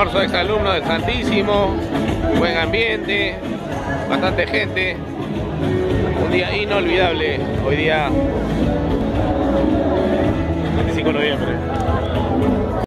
almuerzo de exalumnos del Santísimo, buen ambiente, bastante gente, un día inolvidable, hoy día